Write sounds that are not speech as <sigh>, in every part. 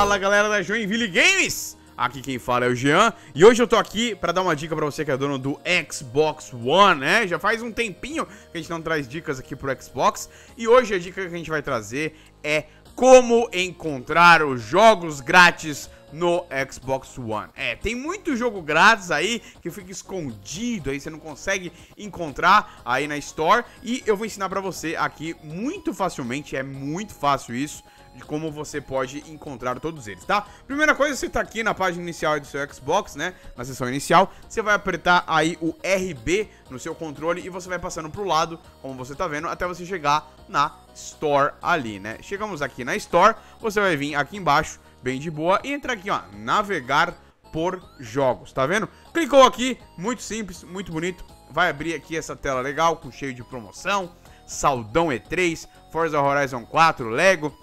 Fala galera da Joinville Games! Aqui quem fala é o Jean e hoje eu tô aqui pra dar uma dica pra você que é dono do Xbox One, né? Já faz um tempinho que a gente não traz dicas aqui pro Xbox e hoje a dica que a gente vai trazer é como encontrar os jogos grátis no Xbox One. É, tem muito jogo grátis aí que fica escondido, aí você não consegue encontrar aí na Store e eu vou ensinar pra você aqui muito facilmente, é muito fácil isso de como você pode encontrar todos eles, tá? Primeira coisa, você tá aqui na página inicial do seu Xbox, né? Na seção inicial, você vai apertar aí o RB no seu controle e você vai passando pro lado, como você tá vendo, até você chegar na Store ali, né? Chegamos aqui na Store, você vai vir aqui embaixo, bem de boa, e entrar aqui, ó, navegar por jogos, tá vendo? Clicou aqui, muito simples, muito bonito, vai abrir aqui essa tela legal, com cheio de promoção, Saldão E3, Forza Horizon 4, Lego,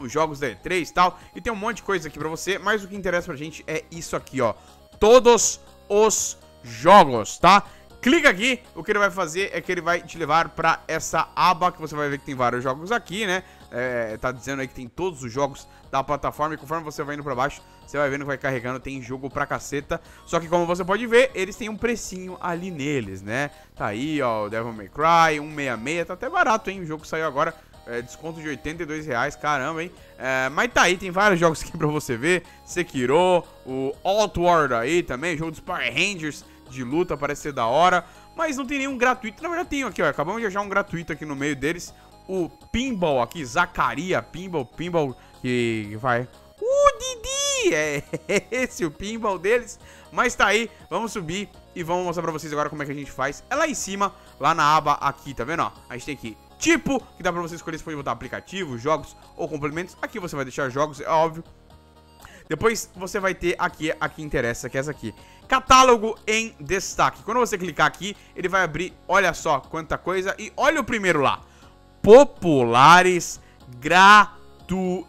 os jogos da E3 e tal. E tem um monte de coisa aqui pra você, mas o que interessa pra gente é isso aqui, ó. Todos os jogos, tá? Clica aqui, o que ele vai fazer é que ele vai te levar pra essa aba que você vai ver que tem vários jogos aqui, né? É, tá dizendo aí que tem todos os jogos da plataforma e conforme você vai indo pra baixo, você vai vendo que vai carregando, tem jogo pra caceta. Só que como você pode ver, eles têm um precinho ali neles, né? Tá aí, ó, o Devil May Cry, 166, tá até barato, hein? O jogo saiu agora é, desconto de 82 reais, caramba, hein? É, mas tá aí, tem vários jogos aqui pra você ver. Sekiro, o Outward aí também, jogo dos Power Rangers de luta, parece ser da hora. Mas não tem nenhum gratuito. Na verdade tem aqui, ó. Acabamos de achar um gratuito aqui no meio deles. O Pinball aqui, Zacaria Pinball, Pinball que vai... Uh, Didi! <laughs> É esse o pinball deles. Mas tá aí, vamos subir e vamos mostrar pra vocês agora como é que a gente faz. É lá em cima, lá na aba aqui, tá vendo? Ó, a gente tem aqui tipo, que dá pra você escolher se pode botar aplicativos, jogos ou complementos. Aqui você vai deixar jogos, é óbvio. Depois você vai ter aqui a que interessa, que é essa aqui. Catálogo em destaque. Quando você clicar aqui, ele vai abrir, olha só quanta coisa. E olha o primeiro lá. Populares gratuitos.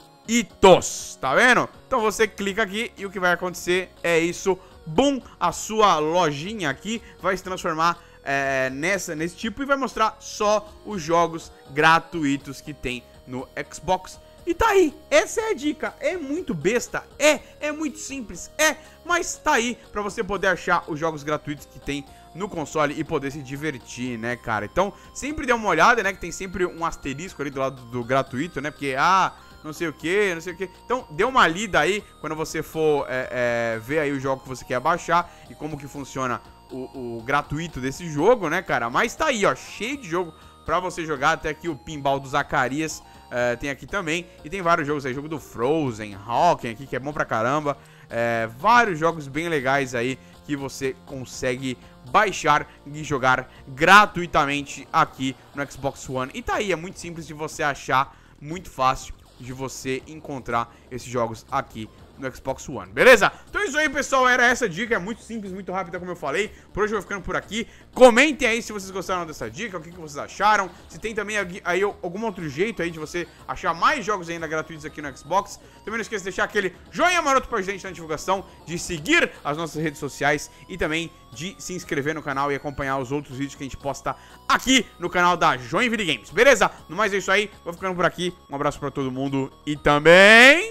Tá vendo? Então você clica aqui e o que vai acontecer é isso. Bum, a sua lojinha aqui vai se transformar é, nessa, nesse tipo e vai mostrar só os jogos gratuitos que tem no Xbox. E tá aí, essa é a dica. É muito besta, é, é muito simples, é, mas tá aí pra você poder achar os jogos gratuitos que tem no console e poder se divertir, né, cara? Então, sempre dê uma olhada, né, que tem sempre um asterisco ali do lado do gratuito, né, porque, ah, não sei o que, não sei o que. Então, dê uma lida aí quando você for é, é, ver aí o jogo que você quer baixar e como que funciona o, o, gratuito desse jogo, né, cara? Mas tá aí, ó, cheio de jogo pra você jogar. Até aqui o Pinball do Zacarias uh, tem aqui também. E tem vários jogos aí, jogo do Frozen, Hawking aqui, que é bom pra caramba. É, vários jogos bem legais aí que você consegue baixar e jogar gratuitamente aqui no Xbox One. E tá aí, é muito simples de você achar, muito fácil de você encontrar esses jogos aqui no Xbox One, beleza? Então é isso aí, pessoal, era essa dica, é muito simples, muito rápida, como eu falei. Por hoje eu vou ficando por aqui. Comentem aí se vocês gostaram dessa dica, o que, que vocês acharam. Se tem também aí algum outro jeito aí de você achar mais jogos ainda gratuitos aqui no Xbox. Também não esqueça de deixar aquele joinha maroto pra gente na divulgação, de seguir as nossas redes sociais e também de se inscrever no canal e acompanhar os outros vídeos que a gente posta aqui no canal da Joinville Games, beleza? No mais é isso aí, vou ficando por aqui. Um abraço pra todo mundo e também...